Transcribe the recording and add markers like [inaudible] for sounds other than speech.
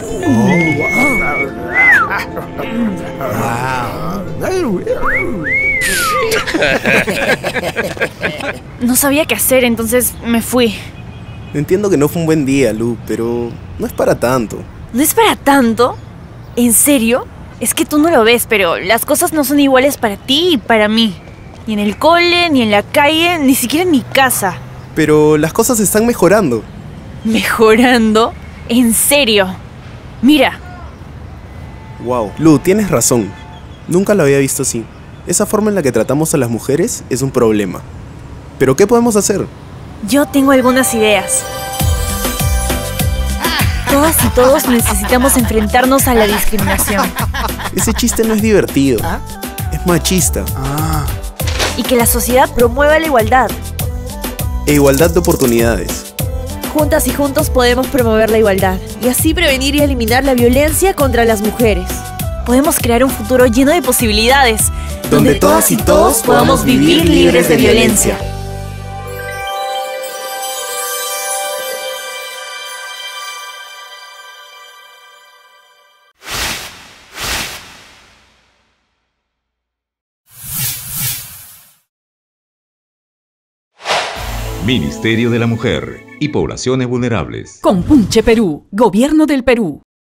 [laughs] No sabía qué hacer, entonces me fui. Entiendo que no fue un buen día, Lu, pero no es para tanto. ¿No es para tanto? ¿En serio? Es que tú no lo ves, pero las cosas no son iguales para ti y para mí. Ni en el cole, ni en la calle, ni siquiera en mi casa. Pero las cosas están mejorando. ¿Mejorando? ¿En serio? Mira, Wow. Lu, tienes razón. Nunca lo había visto así. Esa forma en la que tratamos a las mujeres es un problema. Pero ¿qué podemos hacer? yo tengo algunas ideas. Todas y todos necesitamos enfrentarnos a la discriminación Ese chiste no es divertido. Es machista. y que la sociedad promueva la igualdad. E igualdad de oportunidades. Juntas y juntos podemos promover la igualdad y así prevenir y eliminar la violencia contra las mujeres. Podemos crear un futuro lleno de posibilidades, Donde todas y todos podamos vivir libres de violencia. Ministerio de la Mujer y Poblaciones Vulnerables. Compunche Perú, Gobierno del Perú.